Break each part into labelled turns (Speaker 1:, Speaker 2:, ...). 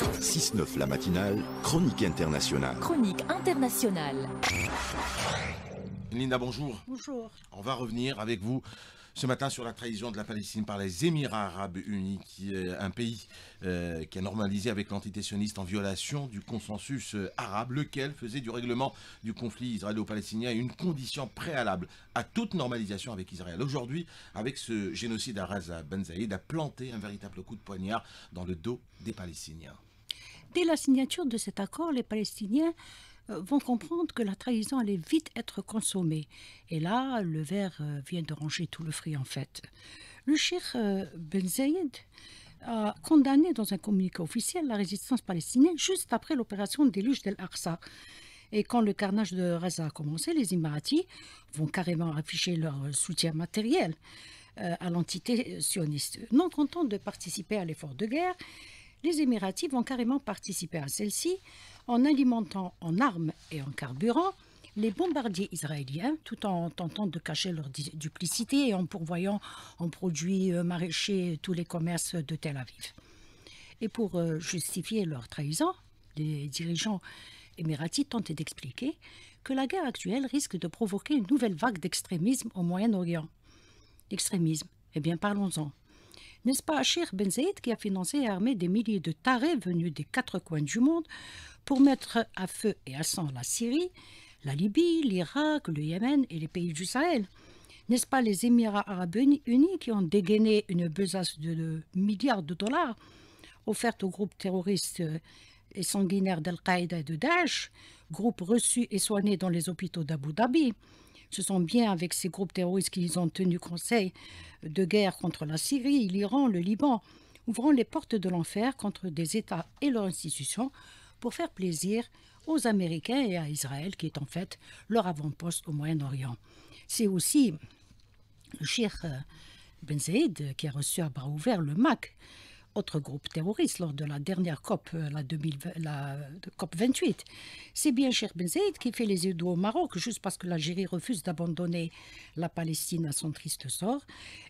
Speaker 1: 6-9 la matinale, chronique internationale.
Speaker 2: Chronique internationale.
Speaker 3: Linda, bonjour.
Speaker 4: Bonjour.
Speaker 3: On va revenir avec vous ce matin sur la trahison de la Palestine par les Émirats arabes unis, qui est un pays euh, qui a normalisé avec l'entité sioniste en violation du consensus euh, arabe, lequel faisait du règlement du conflit israélo-palestinien une condition préalable à toute normalisation avec Israël. Aujourd'hui, avec ce génocide à Raza, Ben Zaïd a planté un véritable coup de poignard dans le dos des Palestiniens.
Speaker 4: Dès la signature de cet accord, les Palestiniens euh, vont comprendre que la trahison allait vite être consommée. Et là, le verre euh, vient de ranger tout le fruit en fait. Le cheikh euh, Ben Zayed a condamné dans un communiqué officiel la résistance palestinienne juste après l'opération déluge d'El-Aqsa. Et quand le carnage de Raza a commencé, les Émiratis vont carrément afficher leur soutien matériel à l'entité sioniste. Non contents de participer à l'effort de guerre, les Émiratis vont carrément participer à celle-ci en alimentant en armes et en carburant les bombardiers israéliens, tout en tentant de cacher leur duplicité et en pourvoyant en produits euh, maraîchers tous les commerces de Tel Aviv. Et pour euh, justifier leur trahison, les dirigeants émiratis tentent d'expliquer que la guerre actuelle risque de provoquer une nouvelle vague d'extrémisme au Moyen-Orient. L'extrémisme, eh bien parlons-en. N'est-ce pas Achir Ben qui a financé et armé des milliers de tarés venus des quatre coins du monde pour mettre à feu et à sang la Syrie, la Libye, l'Irak, le Yémen et les pays du Sahel? N'est-ce pas les Émirats arabes unis qui ont dégainé une besace de milliards de dollars offerte aux groupes terroristes et sanguinaires d'Al-Qaïda et de Daesh, groupes reçus et soignés dans les hôpitaux d'Abu Dhabi? Ce sont bien avec ces groupes terroristes qu'ils ont tenu conseil de guerre contre la Syrie, l'Iran, le Liban, ouvrant les portes de l'enfer contre des États et leurs institutions pour faire plaisir aux Américains et à Israël, qui est en fait leur avant-poste au Moyen-Orient. C'est aussi le Cheikh Ben Zayed qui a reçu à bras ouverts le MAC, autre groupe terroriste lors de la dernière COP, euh, la, 2020, la COP 28. C'est bien Cheikh Ben qui fait les yeux au Maroc juste parce que l'Algérie refuse d'abandonner la Palestine à son triste sort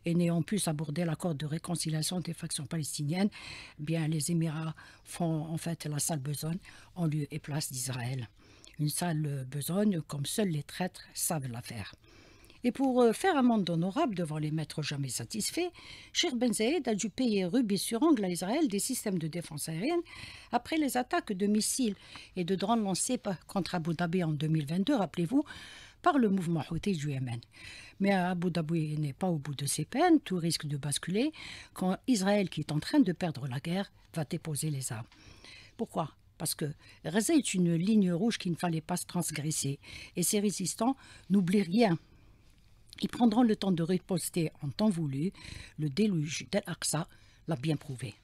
Speaker 4: et n'ayant pu aborder l'accord de réconciliation des factions palestiniennes, bien les Émirats font en fait la sale besogne en lieu et place d'Israël. Une sale besogne comme seuls les traîtres savent la faire. Et pour euh, faire un monde honorable devant les maîtres jamais satisfaits, Sheikh Ben Zayed a dû payer rubis sur ongle à Israël des systèmes de défense aérienne après les attaques de missiles et de drones lancés contre Abu Dhabi en 2022, rappelez-vous, par le mouvement Houthi du Yémen. Mais Abu Dhabi n'est pas au bout de ses peines, tout risque de basculer quand Israël, qui est en train de perdre la guerre, va déposer les armes. Pourquoi? Parce que Gaza est une ligne rouge qu'il ne fallait pas se transgresser. Et ces résistants n'oublient rien ils prendront le temps de riposter en temps voulu. Le déluge d'Al-Aqsa l'a bien prouvé.